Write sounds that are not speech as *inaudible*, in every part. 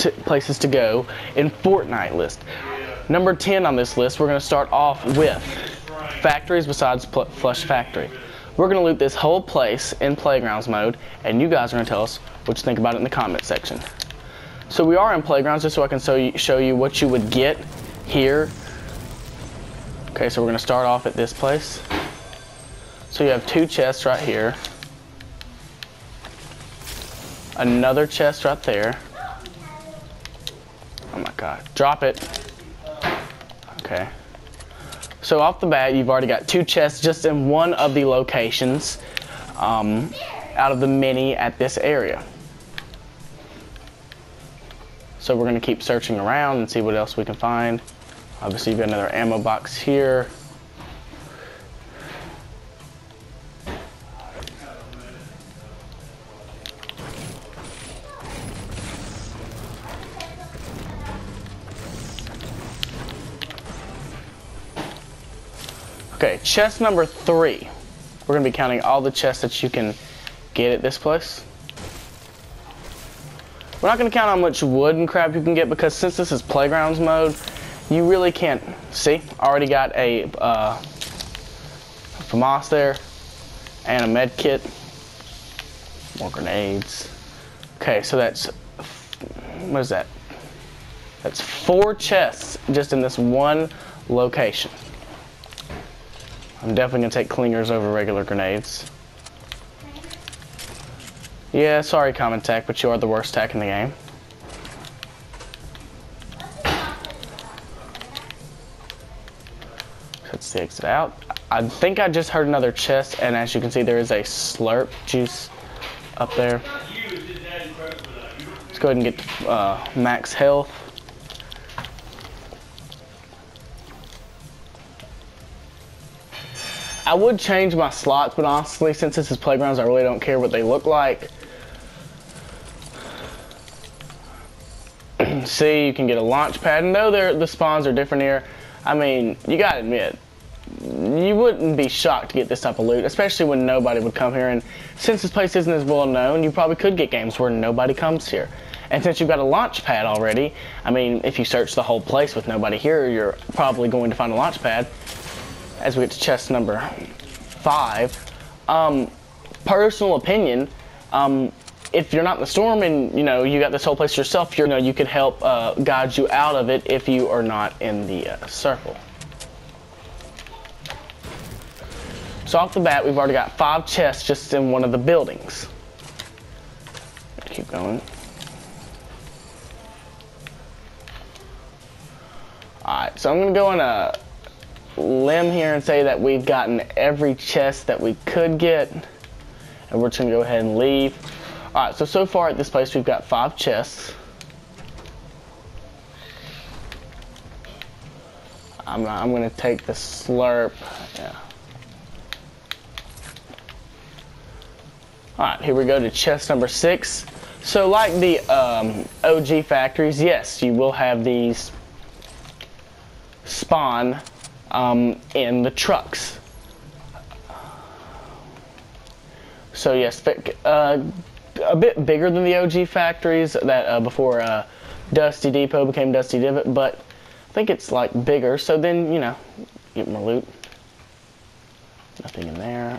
to, places to go in Fortnite list. Number 10 on this list, we're going to start off with factories besides Pl Flush Factory. We're going to loot this whole place in Playgrounds mode, and you guys are going to tell us what you think about it in the comment section. So we are in Playgrounds, just so I can show you, show you what you would get here. Okay, so we're going to start off at this place. So you have two chests right here. Another chest right there. Oh my god. Drop it. Okay. So off the bat, you've already got two chests just in one of the locations um, out of the many at this area. So we're going to keep searching around and see what else we can find. Obviously, you've got another ammo box here. Okay, chest number three. We're gonna be counting all the chests that you can get at this place. We're not gonna count how much wood and crap you can get because since this is playgrounds mode, you really can't see. Already got a uh, FAMAS there and a med kit. More grenades. Okay, so that's what is that? That's four chests just in this one location. I'm definitely gonna take clingers over regular grenades. Yeah, sorry Common Tech, but you are the worst tech in the game. Let's exit out. I think I just heard another chest, and as you can see, there is a slurp juice up there. Let's go ahead and get uh, max health. I would change my slots, but honestly, since this is playgrounds, I really don't care what they look like. *clears throat* See, you can get a launch pad, though the spawns are different here, I mean, you gotta admit, you wouldn't be shocked to get this type of loot, especially when nobody would come here. And since this place isn't as well known, you probably could get games where nobody comes here. And since you've got a launch pad already, I mean, if you search the whole place with nobody here, you're probably going to find a launch pad as we get to chest number five. Um, personal opinion, um, if you're not in the storm and you know you got this whole place yourself, you know you can help uh, guide you out of it if you are not in the uh, circle. So off the bat, we've already got five chests just in one of the buildings. Keep going. Alright, so I'm gonna go in a limb here and say that we've gotten every chest that we could get. And we're just gonna go ahead and leave. Alright, so so far at this place we've got five chests. I'm, not, I'm gonna take the slurp. Yeah. Alright, here we go to chest number six. So like the um, OG factories, yes, you will have these spawn um, in the trucks. So yes, uh, a bit bigger than the OG factories that uh, before uh, Dusty Depot became Dusty Divot, but I think it's like bigger. So then you know, get more loot. Nothing in there.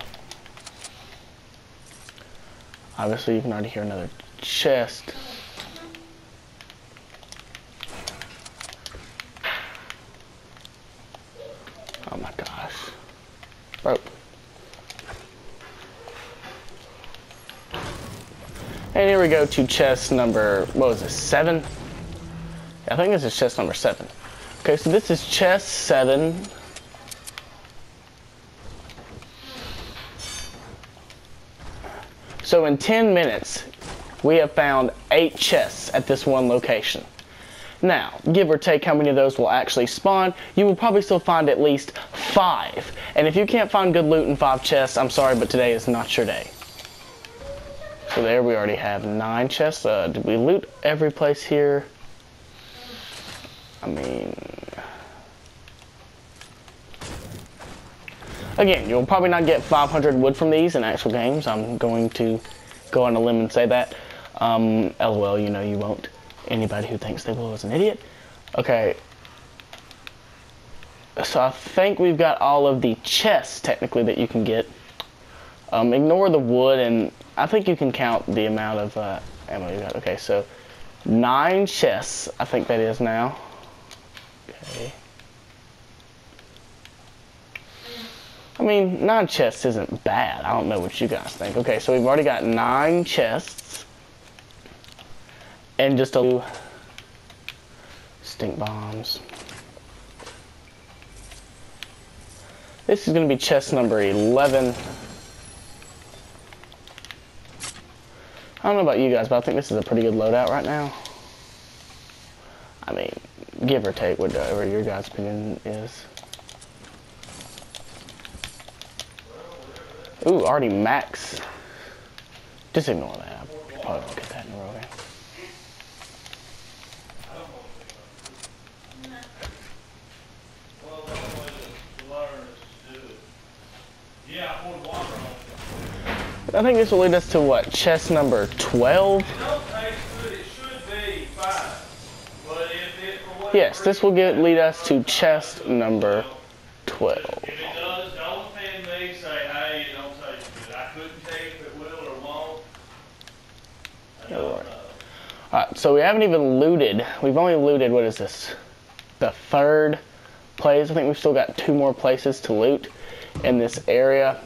Obviously, you can already hear another chest. Oh my gosh. Rope. And here we go to chest number, what was it, seven? I think this is chest number seven. Okay, so this is chest seven. So in 10 minutes, we have found eight chests at this one location. Now, give or take how many of those will actually spawn, you will probably still find at least five. And if you can't find good loot in five chests, I'm sorry, but today is not your day. So there we already have nine chests. Uh, did we loot every place here? I mean... Again, you'll probably not get 500 wood from these in actual games. I'm going to go on a limb and say that. Um, LOL, you know you won't. Anybody who thinks they will is an idiot. Okay. So I think we've got all of the chests, technically, that you can get. Um, ignore the wood, and I think you can count the amount of uh, ammo you got. Okay, so nine chests, I think that is now. Okay. I mean, nine chests isn't bad. I don't know what you guys think. Okay, so we've already got nine chests. And just a stink bombs. This is going to be chest number 11. I don't know about you guys, but I think this is a pretty good loadout right now. I mean, give or take whatever your guys' opinion is. Ooh, already max. Just ignore that. I'll probably get that in a row. I think this will lead us to what? Chest number 12? Yes, this will get lead us to chest number 12. If it does, don't offend me, say, hey, it don't taste good. I couldn't tell you if it will or won't. I don't Alright. know. Alright, so we haven't even looted. We've only looted, what is this? The third place. I think we've still got two more places to loot in this area.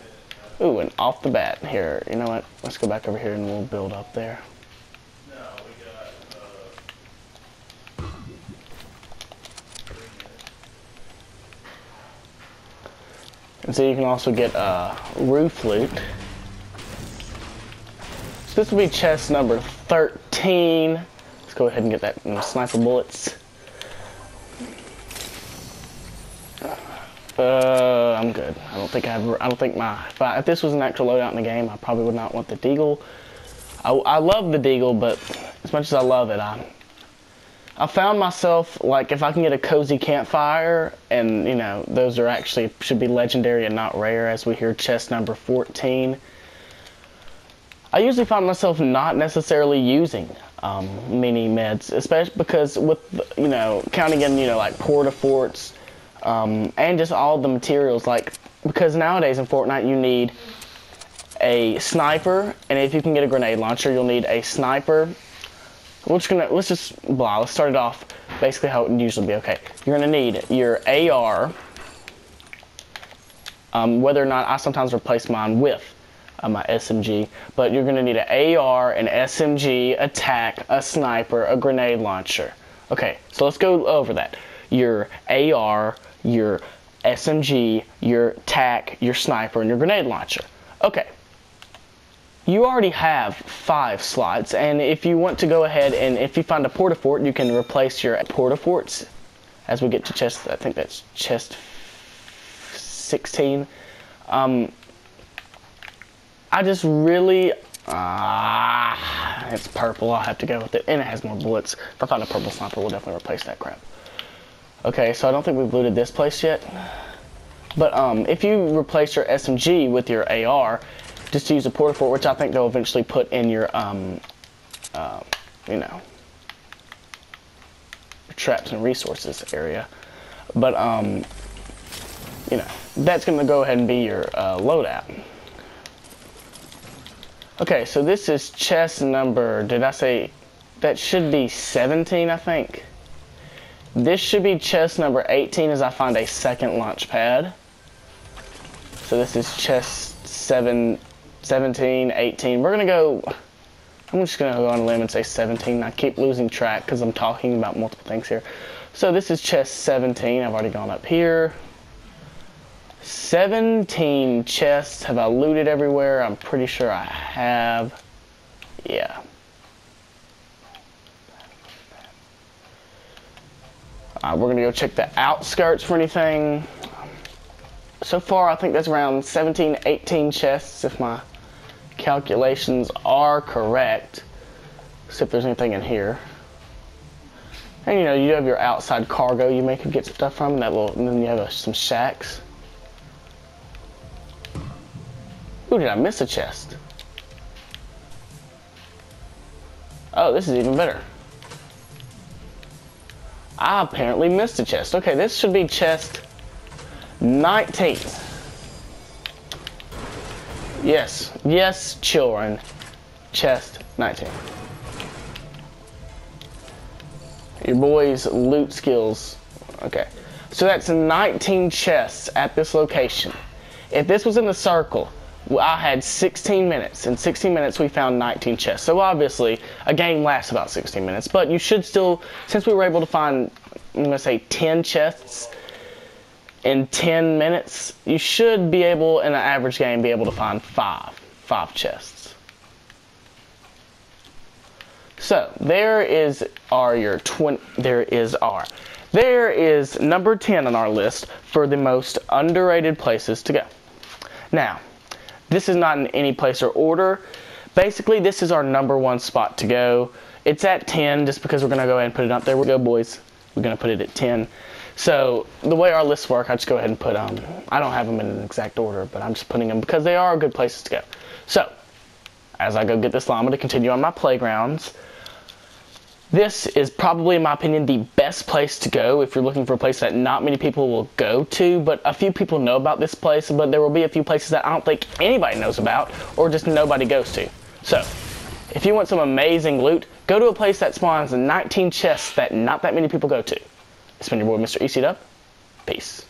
Ooh, and off the bat here, you know what? Let's go back over here and we'll build up there. And so you can also get uh, roof loot. So this will be chest number 13. Let's go ahead and get that mm, sniper bullets. Uh, I'm good. I don't think I've. I don't think my. If, I, if this was an actual loadout in the game, I probably would not want the deagle. I, I love the deagle, but as much as I love it, I. I found myself like if I can get a cozy campfire, and you know those are actually should be legendary and not rare, as we hear chest number 14. I usually find myself not necessarily using um, mini meds, especially because with you know counting in you know like porta forts um, and just all the materials like because nowadays in Fortnite you need a sniper, and if you can get a grenade launcher, you'll need a sniper. We're just gonna let's just blah. Let's start it off basically how it would usually be. Okay, you're gonna need your AR. Um, whether or not I sometimes replace mine with uh, my SMG, but you're gonna need an AR, an SMG, attack, a sniper, a grenade launcher. Okay, so let's go over that. Your AR, your SMG, your TAC, your sniper, and your grenade launcher. Okay, you already have five slots, and if you want to go ahead and if you find a porta fort, you can replace your porta forts as we get to chest. I think that's chest 16. Um, I just really ah, it's purple. I'll have to go with it, and it has more bullets. If I find a purple sniper, we'll definitely replace that crap. Okay, so I don't think we've looted this place yet. But um, if you replace your SMG with your AR, just to use a porta fort, which I think they'll eventually put in your, um, uh, you know, traps and resources area. But, um, you know, that's going to go ahead and be your uh, loadout. Okay, so this is chest number, did I say, that should be 17, I think. This should be chest number 18 as I find a second launch pad. So this is chest 7, 17, 18. We're to go, I'm just to go on a limb and say 17. I keep losing track because I'm talking about multiple things here. So this is chest 17. I've already gone up here. 17 chests. Have I looted everywhere? I'm pretty sure I have. Yeah. Uh, we're gonna go check the outskirts for anything. So far, I think that's around 17, 18 chests, if my calculations are correct. See if there's anything in here. And you know, you have your outside cargo you may could get stuff from, that little, and then you have uh, some shacks. Ooh, did I miss a chest? Oh, this is even better. I apparently missed a chest. Okay, this should be chest 19. Yes, yes, children. Chest 19. Your boy's loot skills. Okay. So that's 19 chests at this location. If this was in the circle, I had 16 minutes. In 16 minutes, we found 19 chests. So obviously, a game lasts about 16 minutes. But you should still, since we were able to find, I'm to say 10 chests in 10 minutes, you should be able, in an average game, be able to find five, five chests. So there is our your 20. There is our. There is number 10 on our list for the most underrated places to go. Now, this is not in any place or order. Basically, this is our number one spot to go. It's at 10 just because we're going to go ahead and put it up. There we go, boys. We're going to put it at 10. So the way our lists work, I just go ahead and put them. Um, I don't have them in an exact order, but I'm just putting them because they are good places to go. So, as I go get this llama to continue on my playgrounds, this is probably, in my opinion, the best place to go if you're looking for a place that not many people will go to, but a few people know about this place, but there will be a few places that I don't think anybody knows about or just nobody goes to. So, if you want some amazing loot, go to a place that spawns 19 chests that not that many people go to. It's been your boy, Mr. EC Dub. Peace.